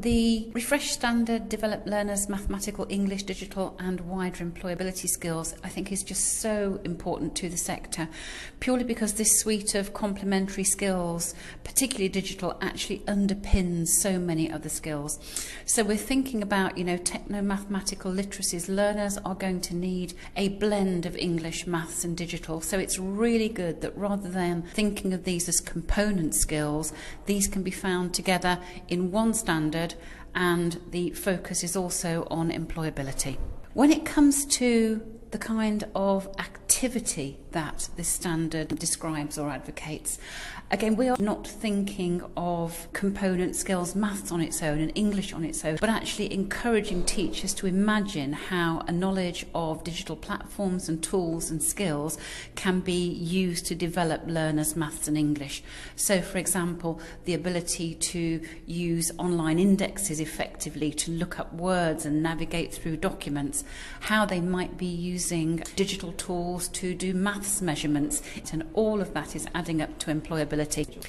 The refreshed standard develop learners mathematical, English, digital and wider employability skills I think is just so important to the sector purely because this suite of complementary skills, particularly digital, actually underpins so many other skills. So we're thinking about, you know, techno-mathematical literacies. Learners are going to need a blend of English, maths and digital. So it's really good that rather than thinking of these as component skills, these can be found together in one standard and the focus is also on employability. When it comes to the kind of activity that this standard describes or advocates. Again, we are not thinking of component skills, maths on its own and English on its own, but actually encouraging teachers to imagine how a knowledge of digital platforms and tools and skills can be used to develop learners' maths and English. So, for example, the ability to use online indexes effectively to look up words and navigate through documents, how they might be using digital tools to do maths measurements and all of that is adding up to employability.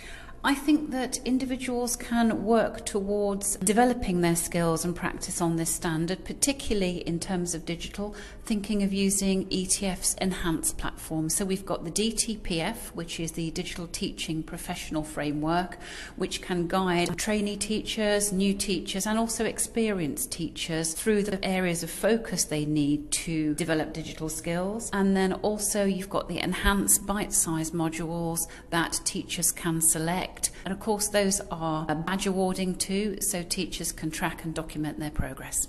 I think that individuals can work towards developing their skills and practice on this standard, particularly in terms of digital, thinking of using ETF's Enhance platform. So we've got the DTPF, which is the Digital Teaching Professional Framework, which can guide trainee teachers, new teachers, and also experienced teachers through the areas of focus they need to develop digital skills. And then also you've got the Enhance bite-sized modules that teachers can select And of course, those are um, badge awarding too, so teachers can track and document their progress.